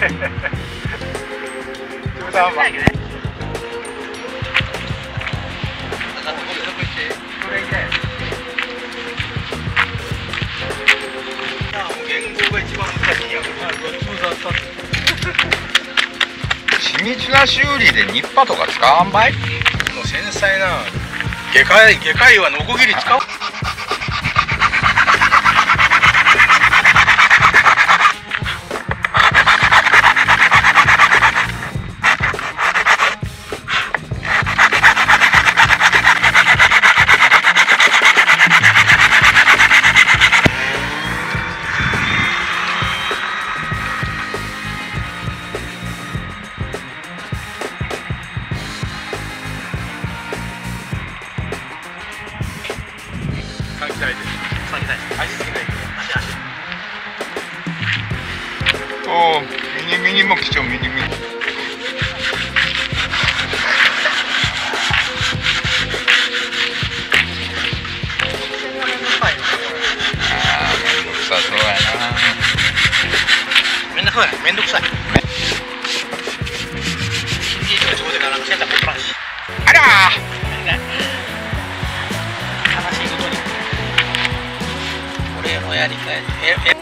さんは言語が一番緻密な修理でニッパとか使わんばいの繊細な外科医外科医はノコギリ使うない足足おおミニミニも貴重ミニミニあーめんどくさそうやなめんどくさい。めんどくさい我要你可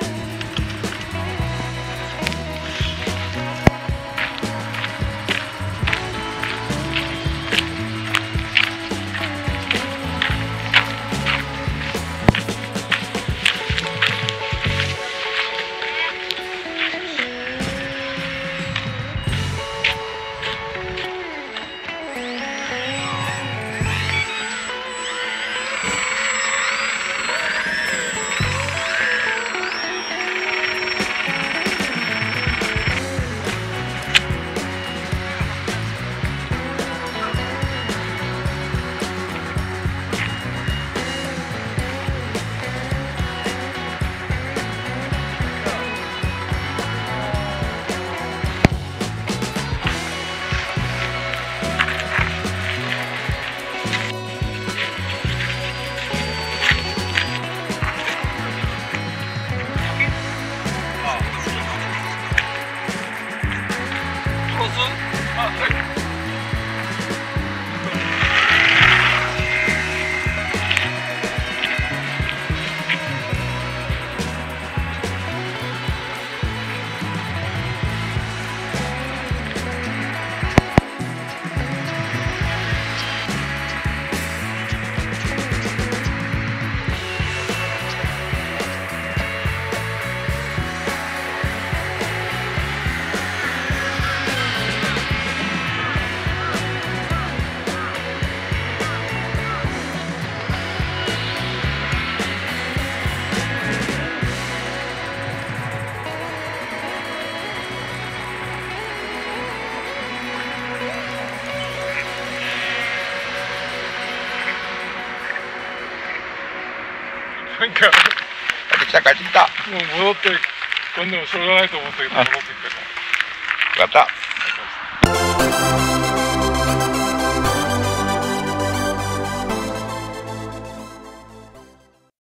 なんか帰ってきた帰ってきた。もう戻って今度もしょうがないと思ったけど戻ってきたから。よかった